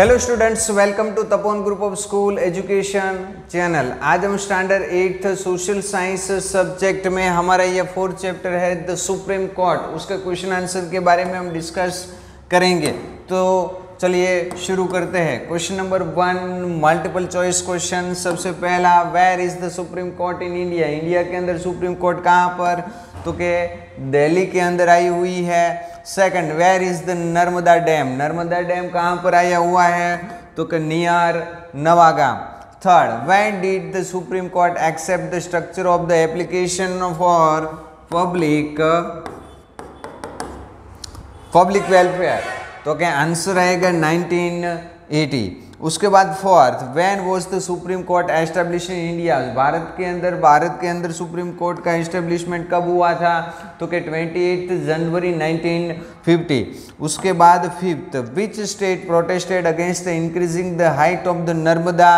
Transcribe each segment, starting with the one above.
Hello students welcome to Tapon group of school education channel आज हम standard eighth social science subject में हमारा ये फोर्थ चैप्टर है द सुप्रीम कोर्ट उसके क्वेश्चन आंसर के बारे में हम डिस्कस करेंगे। तो चलिए शुरू करते हैं। Question number one multiple choice question सबसे पहला where is the supreme court in India India के अंदर सुप्रीम कोर्ट कहाँ पर? तो के दिल्ली के अंदर आई हुई है। Second where is the Narmada dam Narmada dam कहाँ पर आया हुआ है? तो के near Navagam third when did the supreme court accept the structure of the application for public public welfare तो क्या आंसर आएगा 1980 उसके बाद fourth when was the supreme court establish in India Bharat के अंदर, भारत के अंदर सुप्रीम कोर्ट का एस्टेब्लिशमेंट कब हुआ था? तो क्या ट्वेंटी जनवरी 1950 उसके बाद fifth which state protested against the increasing the height of the Narmada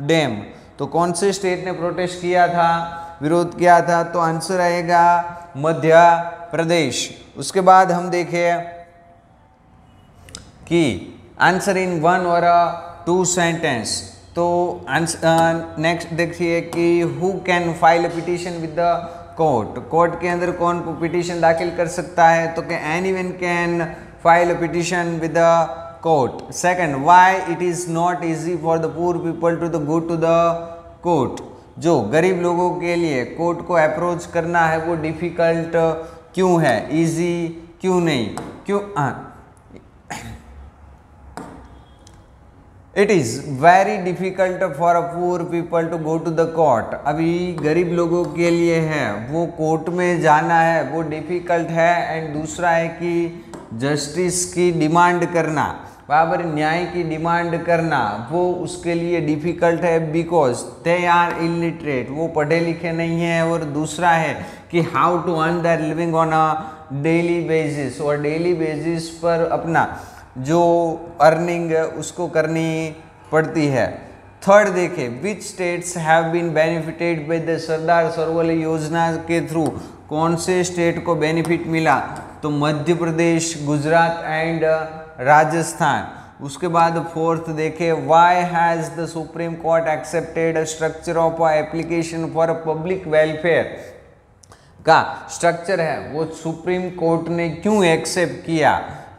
dam तो कौन से स्टेट ने प्रोटेस्ट किया था? विरोध किया था? तो आंसर आएगा मध्य प्रदेश। उसके बाद हम देखें कि आंसर इन वन और टू सेंटेंस तो नेक्स्ट देखिए कि who can file a petition with the court court के अंदर कौन पिटिशन दाखिल कर सकता है? तो क्या any one can file a petition with the court second why it is not easy for the poor people to the go to the court जो गरीब लोगों के लिए कोर्ट को अप्रोच करना है वो डिफ़िकल्ट क्यों है? इजी क्यों नहीं? क्यों हाँ it is very difficult for a poor people to go to the court अभी गरीब लोगों के लिए है। वो कोर्ट में जाना है, वो डिफ़िकल्ट है एंड दूसरा है कि जस्टिस की डिमांड करना, बराबर न्याय की डिमांड करना, वो उसके लिए डिफ़िकल्ट है बिकॉज़ दे आर इलिटरेट वो पढ़े लिखे नहीं हैं और दूसरा है कि how to earn their living on a daily basis और डेली बेसिस पर अपना जो अर्निंग उसको करनी पड़ती है। थर्ड देखे which states have been benefited by the Sardar Sarovar योजना के थ्रू कौन से स्टेट को बेनिफिट मिला? तो मध्य प्रदेश, गुजरात एंड राजस्थान। उसके बाद फोर्थ देखे why has the supreme court accepted structure of a application for public welfare का स्ट्रक्चर है, वो सुप्रीम कोर्ट ने क्यों एक्सेप्ट किया?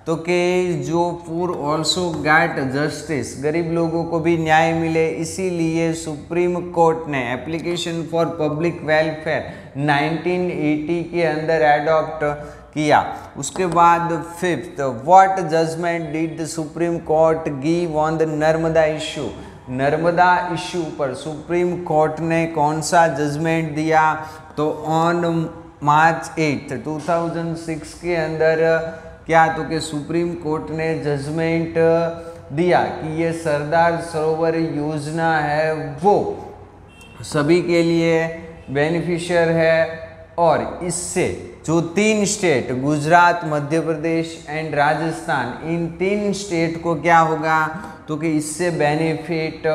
तो के जो पूर ऑल्सो गैट जस्टिस गरीब लोगों को भी न्याय मिले, इसीलिए सुप्रीम कोर्ट ने एप्लीकेशन फॉर पब्लिक वेलफेयर 1980 के अंदर एडॉप्ट किया। उसके बाद fifth what judgment did supreme court give on the Narmada issue Narmada issue पर सुप्रीम कोर्ट ने कौन सा जजमेंट दिया? तो ऑन मार्च एट 2006 के अंदर क्या तो कि सुप्रीम कोर्ट ने जजमेंट दिया कि ये सरदार सरोवर योजना है वो सभी के लिए बेनिफिशियर है और इससे जो तीन स्टेट गुजरात, मध्य प्रदेश एंड राजस्थान, इन तीन स्टेट को क्या होगा? तो कि इससे बेनिफिट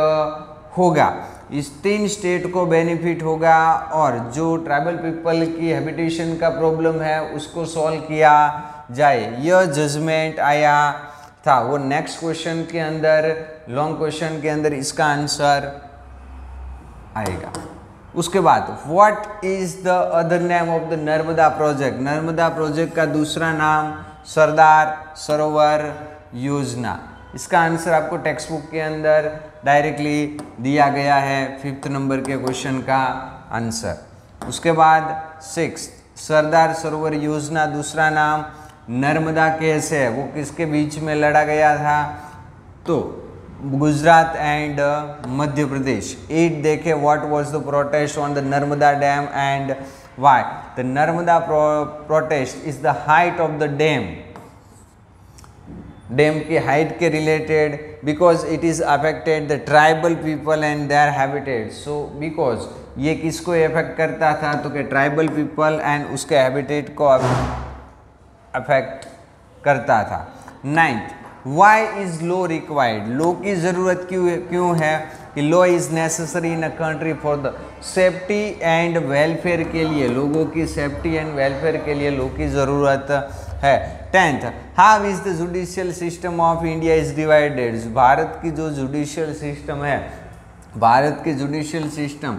होगा। इस तीन स्टेट को बेनिफिट होगा और जो ट्राइबल पीपल की हैबिटेशन का प्रॉब्लम है, उसको सॉल्व किया। जाए यह जजमेंट आया। था, वो नेक्स्ट क्वेश्चन के अंदर लॉन्ग क्वेश्चन के अंदर इसका आंसर आएगा। उसके बाद what is the other name of the Narmada project Narmada project का दूसरा नाम सरदार सरोवर योजना। इसका आंसर आपको टेक्स्ट बुक के अंदर डायरेक्टली दिया गया है फिफ्थ नंबर के क्वेश्चन का आंसर उसके बाद सिक्स सरदार सरोवर योजना दूसरा नाम नर्मदा केस है, वो किसके बीच में लड़ा गया था? तो गुजरात एंड मध्य प्रदेश। एट देखे what was the protest on the Narmada dam and why the Narmada protest is the height of the dam dam की हाइट के related because it is affected the tribal people and their habitat so because ये किसको effect करता था? तो कि tribal people and उसके habitat को अफेक्ट करता था। Ninth why is law required law की ज़रूरत क्यों क्यों है? कि law is necessary in a country for the safety and welfare के लिए, लोगों की सेफ्टी एंड वेलफेयर के लिए लो की ज़रूरत है। Tenth how is the judicial system of India is divided Bharat की जो जुडिशियल सिस्टम है, भारत की जुडिशियल सिस्टम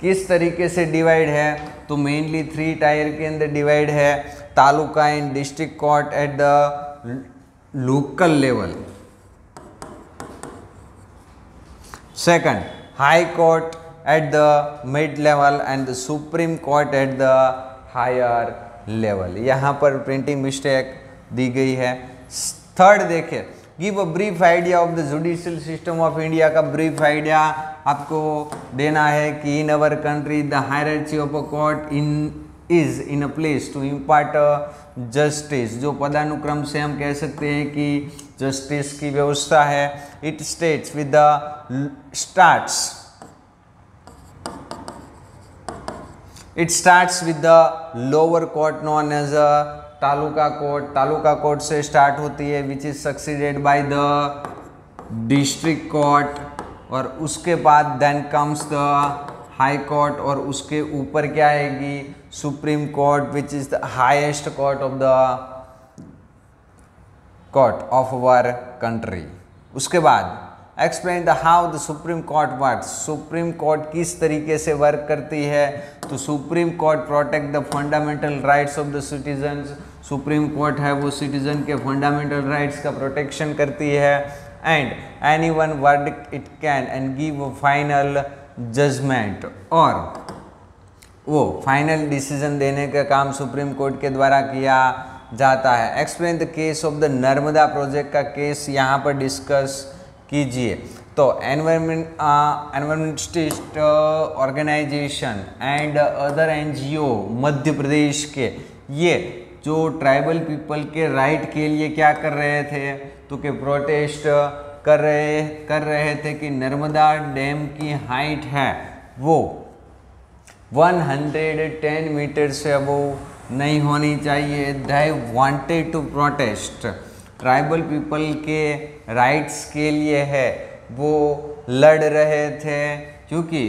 किस तरीके से डिवाइड है? तो मेनली थ्री टायर के अंदर डिवाइड है। Taluka and district court at the local level second high court at the mid level and the supreme court at the higher level यहाँ पर प्रिंटिंग मिस्टेक दी गई है। थर्ड देखिए give a brief idea of the judicial system of India का brief idea आपको देना है कि in our country the hierarchy of a court in is in a place to impart justice जो पदानुक्रम से हम कह सकते हैं कि जस्टिस की व्यवस्था है। It states with the starts it starts with the lower court known as a taluka court. Taluka court से स्टार्ट होती है which is succeeded by the district court और उसके बाद then comes the high court और उसके ऊपर क्या आएगी? Supreme court which is the highest court of the court of our country उसके बाद explain the how the supreme court work supreme court किस तरीके से वर्क करती है? तो supreme court protect the fundamental rights of the citizen supreme court है वो सिटीजन के फंडामेंटल राइट्स का प्रोटेक्शन करती है. And any one word it can and give final judgment और वो फाइनल डिसीज़न देने का काम सुप्रीम कोर्ट के द्वारा किया जाता है। Explain the case of the Narmada project का केस यहाँ पर डिस्कस कीजिए। तो environment environmentalist organisation and other NGO Madhya Pradesh के, ये जो ट्राइबल पीपल के राइट के लिए क्या कर रहे थे? तो कि प्रोटेस्ट कर रहे कर रहे थे कि नर्मदा डैम की हाइट है वो 110 मीटर से वो नहीं होनी चाहिए। They wanted to protest tribal people के राइट्स के लिए है। वो लड़ रहे थे क्योंकि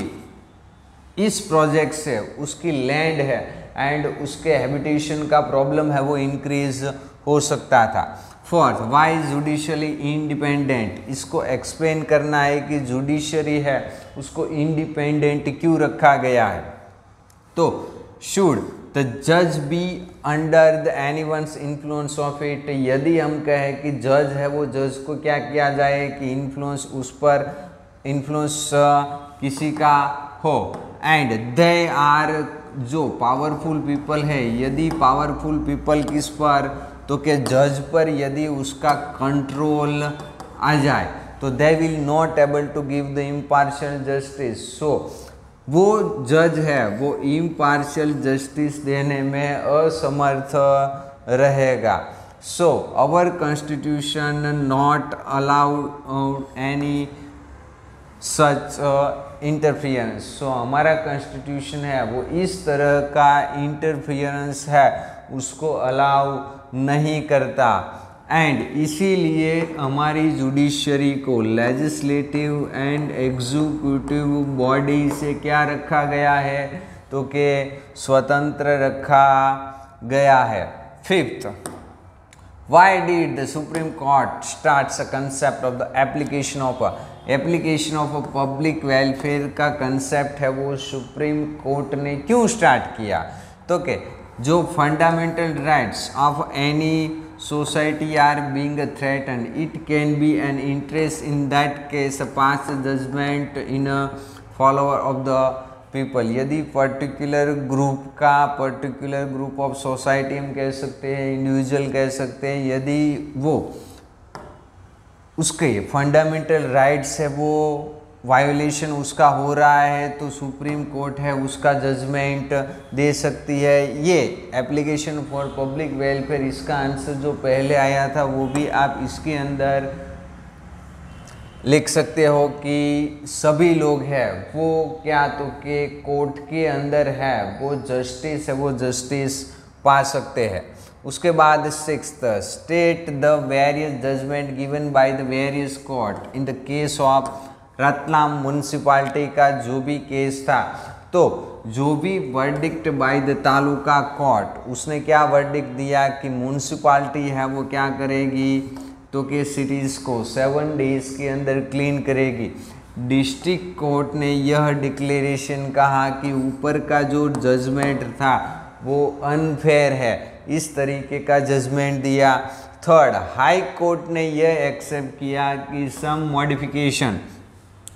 इस प्रोजेक्ट से उसकी लैंड है। एंड उसके हैबिटेशन का प्रॉब्लम है, वो इंक्रीज हो सकता था। फोर्थ वाई जुडिशली इंडिपेंडेंट इसको एक्सप्लेन करना है कि जुडिशरी है, उसको इंडिपेंडेंट क्यों रखा गया है? तो शुड द जज be under the any one's influence of it यदि हम कहें कि जज है, वो जज को क्या किया जाए कि इन्फ्लुएंस उस पर इन्फ्लुएंस किसी का हो? एंड दे आर जो पावरफुल पीपल है, यदि पावरफुल पीपल किस पर तो के जज पर यदि उसका कंट्रोल आ जाए तो they will not able to give the impartial justice so वो जज है, वो इम्पार्शियल जस्टिस देने में असमर्थ रहेगा। So our constitution not allowed any such interference so हमारा कॉन्स्टिट्यूशन है, वो इस तरह का इंटरफियरेंस है। उसको अलाउ नहीं करता। एंड इसीलिए हमारी जुडिशरी को लेजिस्लेटिव एंड एग्जीक्यूटिव बॉडी से क्या रखा गया है? तो के स्वतंत्र रखा गया है। Fifth why did the supreme court start a concept of the application of application of public welfare का कंसेप्ट है वो सुप्रीम कोर्ट ने क्यों स्टार्ट किया? तो के जो fundamental rights of any are being threatened. It can be an interest in that case, a past judgment in a follower of the people यदि पर्टिकुलर ग्रुप का पर्टिकुलर ग्रुप ऑफ़ सोसाइटी हम कह सकते हैं इंडिविजुअल कह सकते हैं, यदि वो, उसके फंडामेंटल राइट्स है वो वायोलेशन उसका हो रहा है तो सुप्रीम कोर्ट है, उसका जजमेंट दे सकती है। ये एप्लीकेशन फॉर पब्लिक वेलफेयर इसका आंसर जो पहले आया था, वो भी आप इसके अंदर लिख सकते हो कि सभी लोग हैं, वो क्या तो के कोर्ट के अंदर है, वो जस्टिस है, वो जस्टिस पा सकते हैं। उसके बाद six state the various judgment given by the various court in the case of Ratlam municipality का जो भी केस था तो जो भी verdict by the taluka court उसने क्या वर्डिक्ट दिया कि म्यूनसिपाल्टी है, वो क्या करेगी? तो कि सिटीज़ को सेवन डेज़ के अंदर क्लीन करेगी। डिस्ट्रिक्ट कोर्ट ने यह डिक्लेरेशन कहा कि ऊपर का जो जजमेंट था, वो अनफेयर है। इस तरीके का जजमेंट दिया। थर्ड हाई कोर्ट ने यह एक्सेप्ट किया कि some modification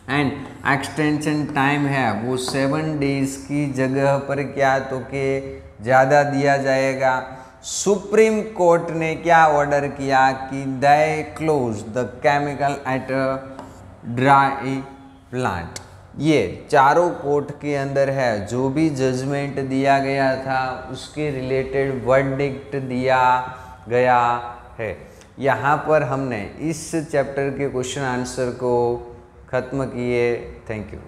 and extension time है। वो सेवन डेज़ की जगह पर क्या तो के ज़्यादा दिया जाएगा। सुप्रीम कोर्ट ने क्या ऑर्डर किया कि they close the chemical at dry plant ये चारों कोर्ट के अंदर है। जो भी जजमेंट दिया गया था, उसके रिलेटेड वर्डिक्ट दिया गया है। यहाँ पर हमने इस चैप्टर के क्वेश्चन आंसर को ख़त्म किए। Thank you